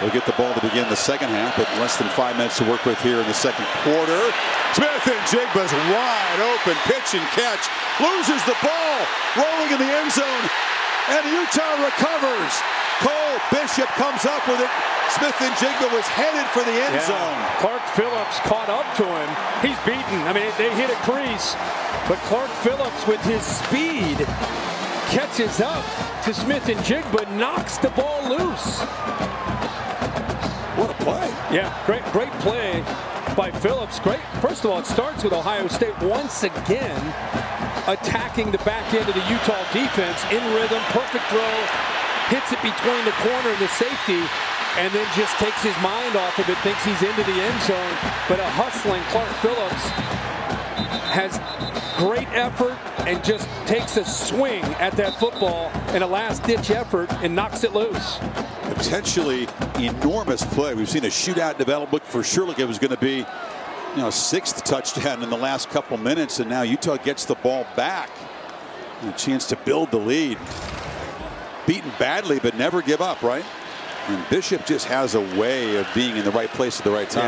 They'll get the ball to begin the second half, but less than five minutes to work with here in the second quarter. Smith-Njigba's wide open pitch and catch. Loses the ball, rolling in the end zone, and Utah recovers. Cole Bishop comes up with it. Smith-Njigba was headed for the end Yeah. zone. Clark Phillips caught up to him. He's beaten. I mean, they hit a crease, but Clark Phillips, with his speed, catches up to Smith-Njigba, knocks the ball loose. Play. Yeah, great, great play by Phillips. Great. First of all, it starts with Ohio State once again attacking the back end of the Utah defense in rhythm, perfect throw, hits it between the corner and the safety, and then just takes his mind off of it, thinks he's into the end zone. But a hustling Clark Phillips has great effort and just takes a swing at that football in a last-ditch effort and knocks it loose. potentially enormous play. We've seen a shootout develop. Look for sure like it was going to be, you know, sixth touchdown in the last couple minutes, and now Utah gets the ball back. And a chance to build the lead. Beaten badly, but never give up, right? And Bishop just has a way of being in the right place at the right time.